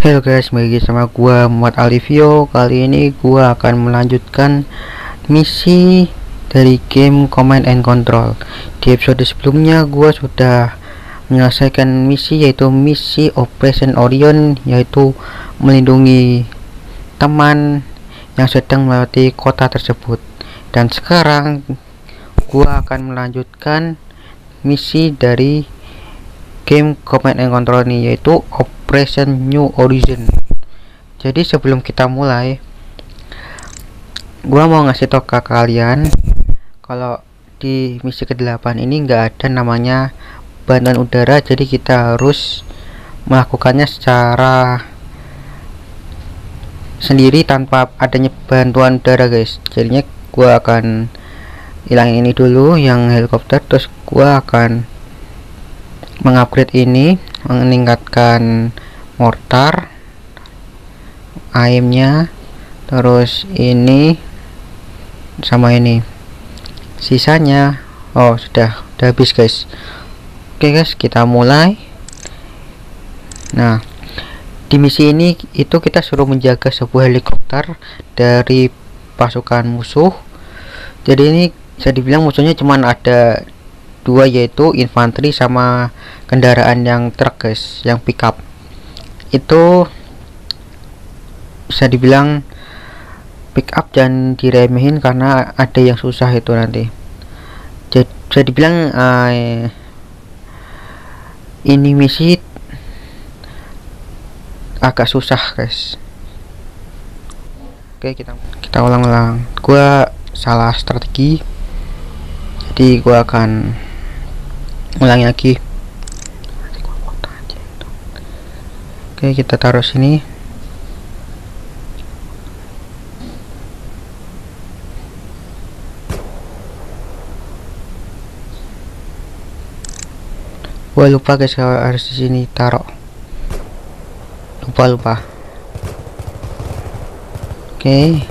Halo guys, bagi sama gua Muhammad Alivio. Kali ini gua akan melanjutkan misi dari game Command and Control. Di episode sebelumnya gua sudah menyelesaikan misi yaitu misi Operation Orion yaitu melindungi teman yang sedang melewati kota tersebut. Dan sekarang gua akan melanjutkan misi dari game Command and Control ini yaitu Operation New Horizon. Jadi sebelum kita mulai, gua mau ngasih tau ke kalian kalau di misi ke-8 ini nggak ada namanya bantuan udara, jadi kita harus melakukannya secara sendiri tanpa adanya bantuan udara, guys. Jadinya gua akan hilangin ini dulu yang helikopter, terus gua akan mengupgrade ini meningkatkan mortar aimnya terus ini sama ini. Sisanya oh sudah udah habis guys. Oke guys kita mulai. Nah di misi ini itu kita suruh menjaga sebuah helikopter dari pasukan musuh. Jadi ini bisa dibilang musuhnya cuman ada dua yaitu infanteri sama kendaraan yang truk guys yang pickup itu bisa dibilang pickup dan diremehin karena ada yang susah itu nanti. Jadi bisa dibilang uh, ini misi agak susah guys. Oke kita kita ulang-ulang. Gua salah strategi jadi gua akan ulangi lagi oke kita taruh sini. Gua lupa guys harus di sini taruh. Lupa lupa. Oke.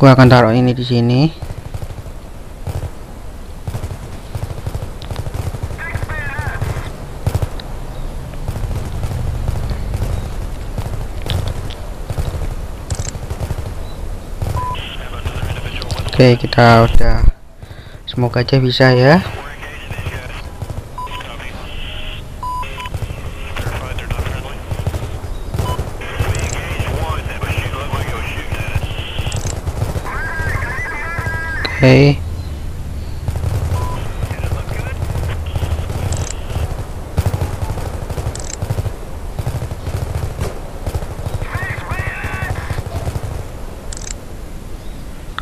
Gua akan taruh ini di sini oke kita udah. Semoga aja bisa ya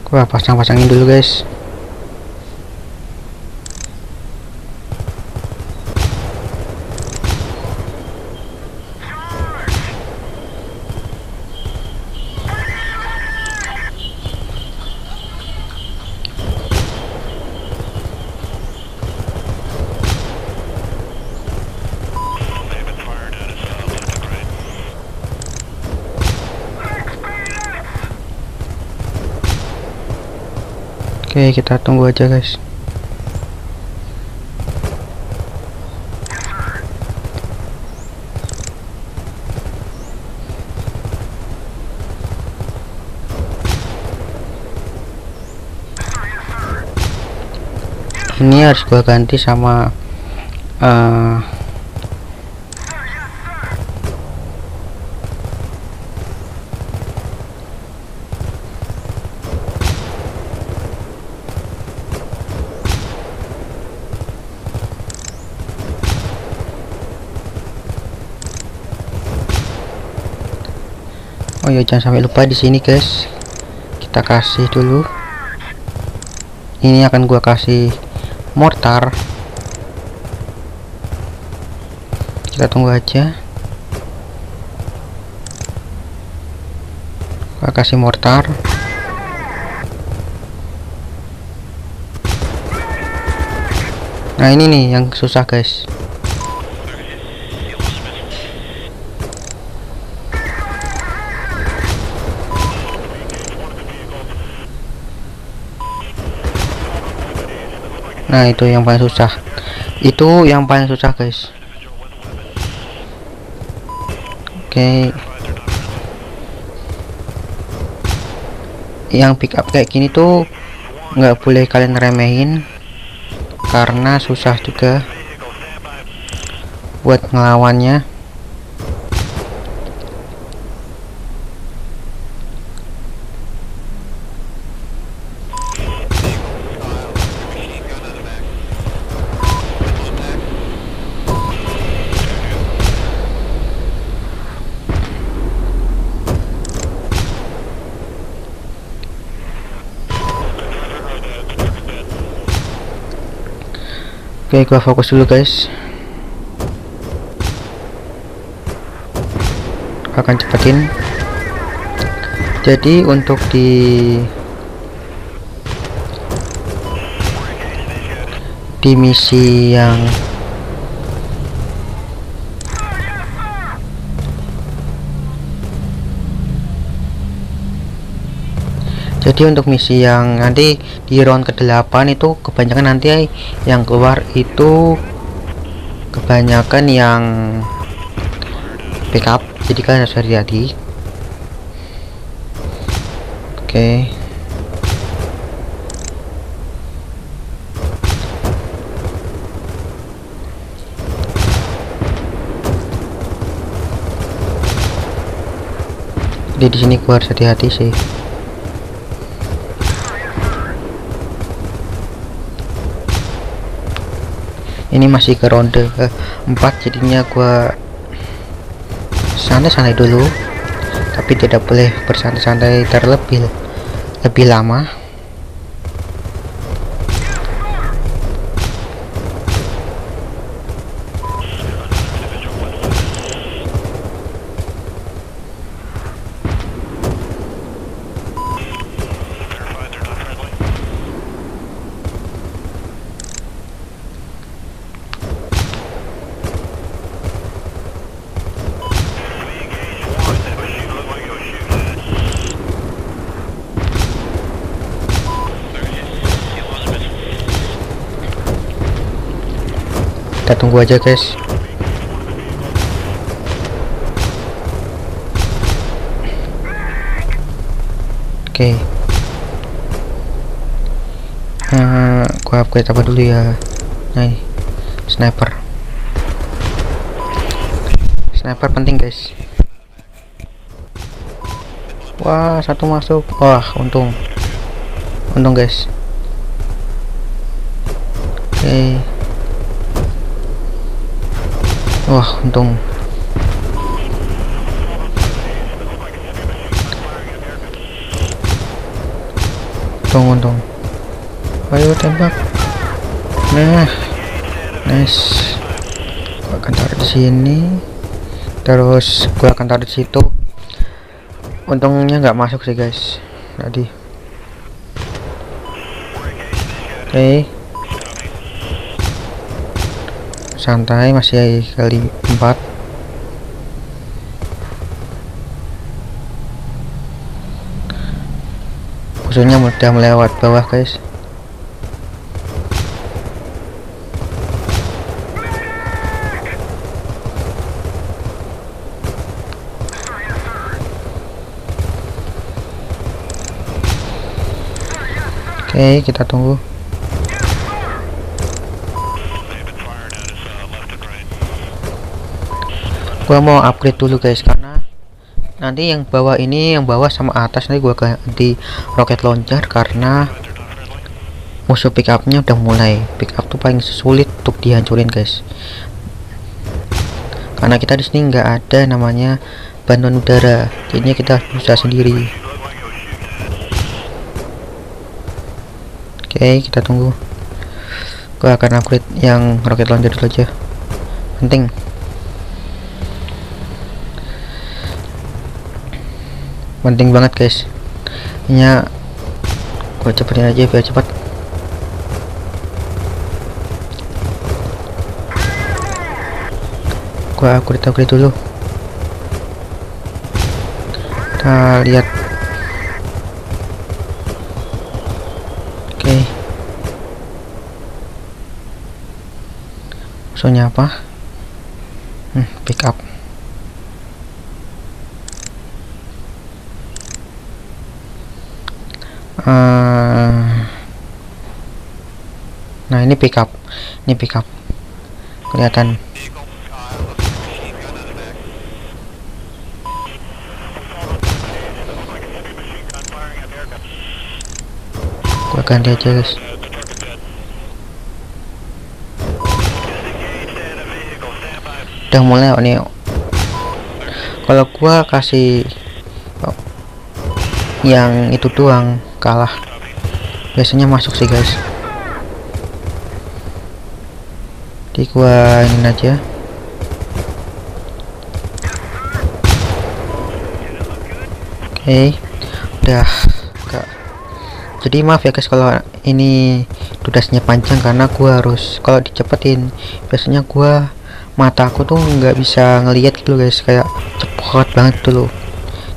Gua pasang-pasangin dulu, guys. Kita tunggu aja, guys. Ini harus gua ganti sama uh, oh ya jangan sampai lupa di sini guys. Kita kasih dulu. Ini akan gua kasih mortar. Kita tunggu aja. Gua kasih mortar. Nah ini nih yang susah guys nah itu yang paling susah. Itu yang paling susah guys. Oke. Yang pick up kayak gini tuh nggak boleh kalian remehin karena susah juga buat ngelawannya Oke, gua fokus dulu, guys. Akan cepetin. Jadi untuk di di misi yang jadi untuk misi yang nanti di round ke-8 itu kebanyakan nanti yang keluar itu kebanyakan yang backup. Jadi kalian harus hati-hati. Oke. Okay. jadi di sini harus hati-hati sih ini masih ke ronde ke 4 jadinya gua santai-santai dulu. Tapi tidak boleh bersantai-santai terlebih lebih lama kita tunggu aja guys. Oke. Okay. uh, gua upgrade apa dulu ya? Nah sniper. Sniper penting guys. Wah satu masuk. Wah untung. Untung guys. Oke. okay. Wah, untung. Untung, untung. Ayo tembak. Nah. Nice. Gua akan taruh di sini. Terus gua akan taruh di situ. Untungnya nggak masuk sih, guys. Tadi. Oke. Okay. Santai masih kali 4 khususnya mudah melewat bawah guys Oke, kita tunggu. Gua mau upgrade dulu guys karena nanti yang bawah ini yang bawah sama atas nanti gua ganti rocket launcher karena musuh pickupnya udah mulai. Pickup tuh paling sulit untuk dihancurin guys. Karena kita di sini nggak ada namanya bantuan udara. Jadinya kita bisa sendiri. Oke kita tunggu. Gua akan upgrade yang rocket launcher dulu aja. Penting penting banget guys. Ini gue cepetin aja biar cepat. Gua upgrade upgrade dulu. Kita lihat. Oke. Okay. musuhnya apa? Hmm, pick up nah ini pick up. Ini pick up. Kelihatan. Gua ganti aja guys. Udah mulai oh, nih kalau gua kasih oh, yang itu doang kalah. Biasanya masuk sih guys di gua ini aja. Oke udah gak jadi maaf ya guys kalau ini durasinya panjang karena gua harus kalau dicepetin biasanya gua mata aku tuh nggak bisa ngelihat gitu guys. Kayak cepet banget dulu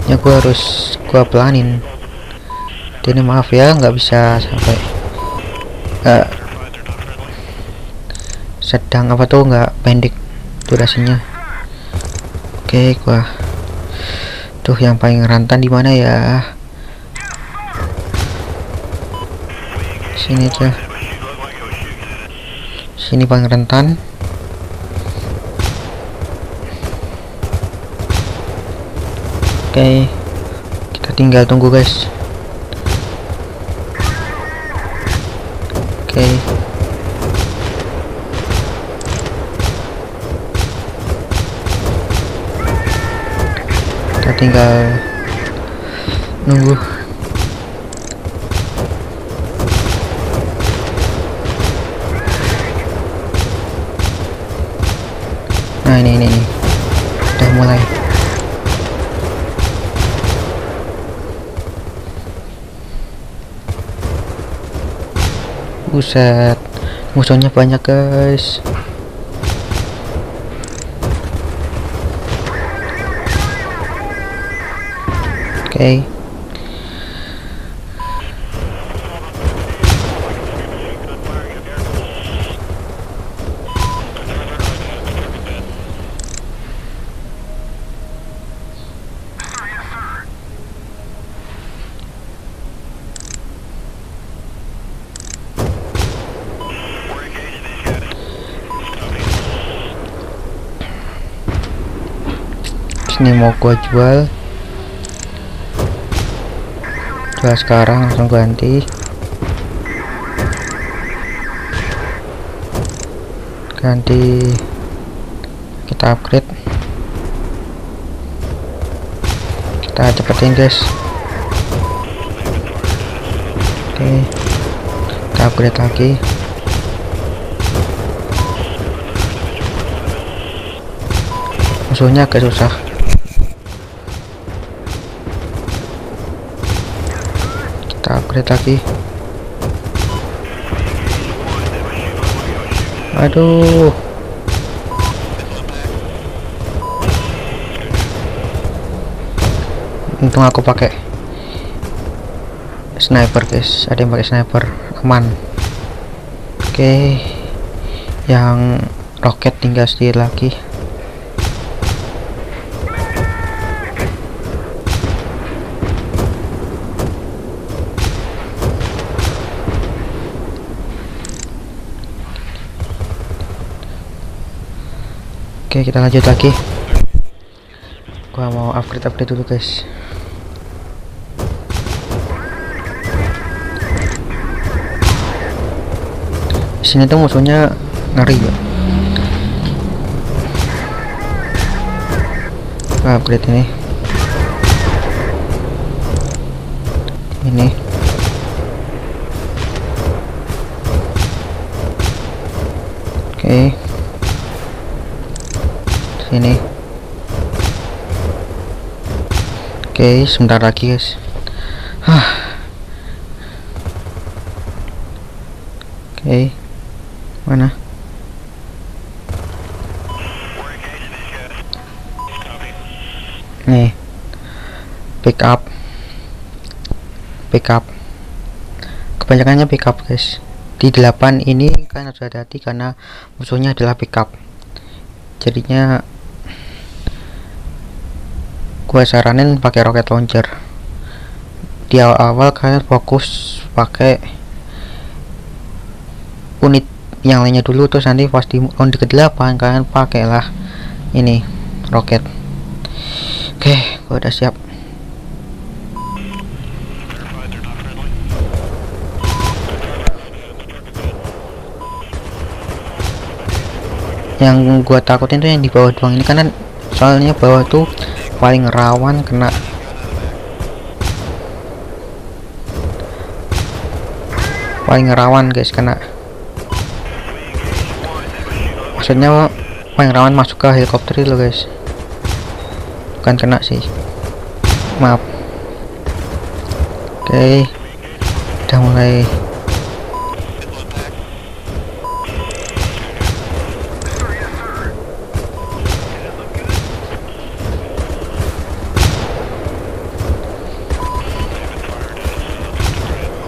ya gua harus gua pelanin. Ini maaf ya nggak bisa sampai uh, sedang apa tuh? Nggak pendek durasinya. Oke okay, gua tuh yang paling rentan di mana ya? Sini aja. Sini paling rentan. Oke okay. kita tinggal tunggu guys. Oke. okay. Kita tinggal nunggu. Nah ini ini, ini. udah mulai. Buset. Musuhnya banyak guys okay. ini mau gua jual jual sekarang langsung ganti. Ganti. Kita upgrade. Kita cepetin guys. Oke. Kita upgrade lagi. Musuhnya agak susah kita upgrade lagi. Aduh. Untung aku pakai sniper guys. Ada yang pakai sniper. Aman. Oke. Okay. yang roket tinggal sedikit lagi Oke kita lanjut lagi. Gua mau upgrade upgrade dulu guys. Sini tuh musuhnya ngeri ya gua upgrade ini. Ini. Oke. okay sini oke okay, sebentar lagi guys. Oke. Okay. mana? Nih. Pick up. Pick up. Kebanyakannya pick up guys. Di 8 ini kan harus hati-hati karena musuhnya adalah pickup jadinya gue saranin pakai rocket launcher. Di awal-awal kalian fokus pakai unit yang lainnya dulu terus nanti pas di ronde ke-8 kalian pakailah ini roket. Oke gue udah siap. Yang gua takutin tuh yang di bawah doang ini karena soalnya bawah tuh paling rawan kena. Paling rawan guys kena. Maksudnya paling rawan masuk ke helikopter itu guys. Bukan kena sih. Maaf. Oke. Okay. udah mulai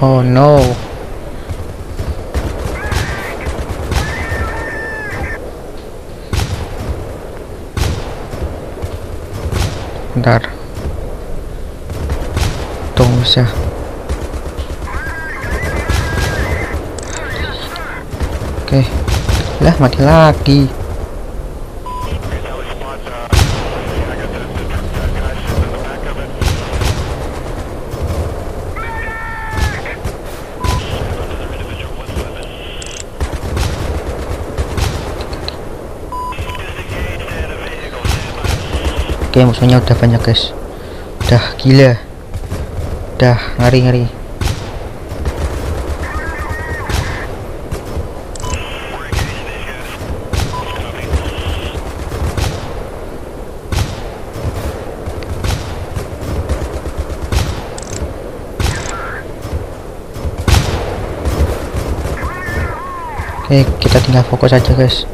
Oh no. Bentar. Tunggu sih. Oke. Lah mati lagi. Oke musuhnya udah banyak guys. Udah gila. Udah ngari-ngari Oke kita tinggal fokus aja guys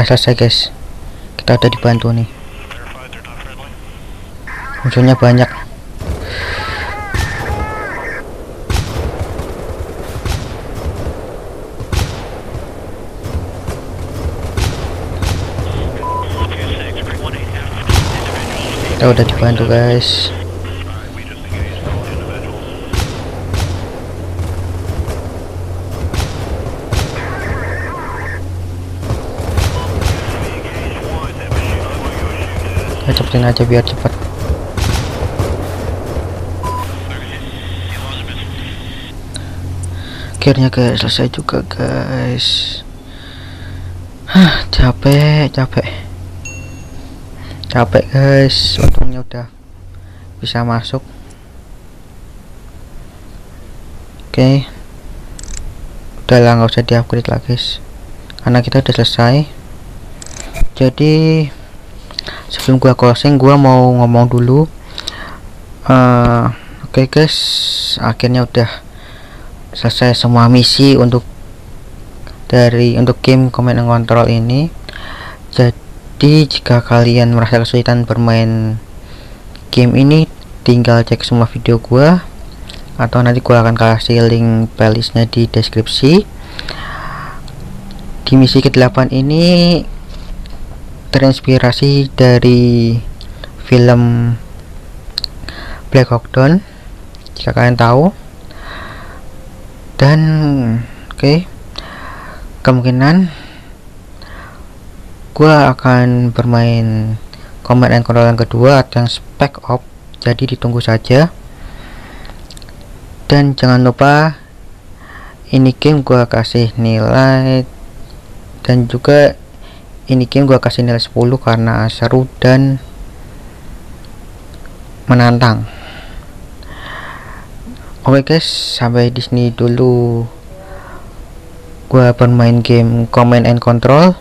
udah selesai guys. Kita udah dibantu nih. Musuhnya banyak. Kita udah dibantu guys kita cepetin aja biar cepet. Akhirnya guys selesai juga guys. Hah, capek capek. Capek guys. Untungnya udah bisa masuk. Oke. Okay. udah lah nggak usah di upgrade lagi karena kita udah selesai. Jadi sebelum gua closing gua mau ngomong dulu. Uh, oke okay guys. Akhirnya udah selesai semua misi untuk dari untuk game command and control ini. Jadi jika kalian merasa kesulitan bermain game ini tinggal cek semua video gua atau nanti gua akan kasih link playlistnya di deskripsi. Di misi ke-8 ini terinspirasi dari film Black Hawk Down jika kalian tahu. Dan oke okay, kemungkinan gua akan bermain command and control yang kedua atau yang spec op jadi ditunggu saja. Dan jangan lupa ini game gua kasih nilai dan juga ini game gua kasih nilai 10 karena seru dan menantang. Oke okay guys sampai di sini dulu. Gua bermain game command and control.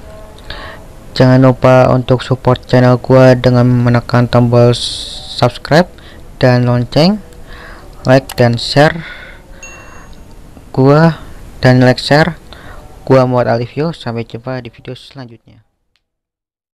Jangan lupa untuk support channel gua dengan menekan tombol subscribe dan lonceng like dan share gua dan like share gua Muhammad Alivio. Sampai jumpa di video selanjutnya